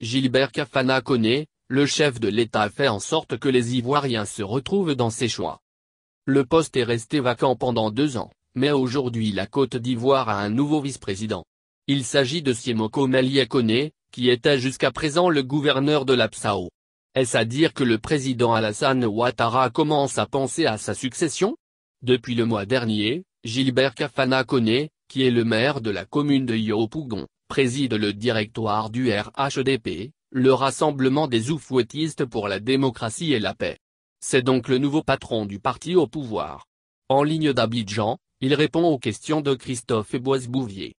Gilbert Kafana Koné, le chef de l'État fait en sorte que les Ivoiriens se retrouvent dans ses choix. Le poste est resté vacant pendant deux ans, mais aujourd'hui la Côte d'Ivoire a un nouveau vice-président. Il s'agit de Siemoko Melie qui était jusqu'à présent le gouverneur de l'Apsao. Est-ce à dire que le président Alassane Ouattara commence à penser à sa succession? Depuis le mois dernier, Gilbert Kafana Koné, qui est le maire de la commune de Yopougon, préside le directoire du RHDP, le Rassemblement des oufouettistes pour la démocratie et la paix. C'est donc le nouveau patron du parti au pouvoir. En ligne d'Abidjan, il répond aux questions de Christophe Boisbouvier.